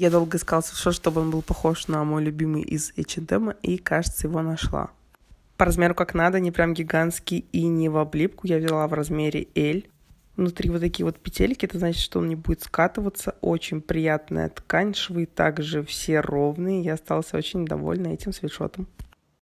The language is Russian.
Я долго искала свитшот, чтобы он был похож на мой любимый из H&M, и, кажется, его нашла. По размеру как надо, не прям гигантский и не в облипку. Я взяла в размере L. Внутри вот такие вот петельки, это значит, что он не будет скатываться. Очень приятная ткань, швы также все ровные. Я осталась очень довольна этим свитшотом.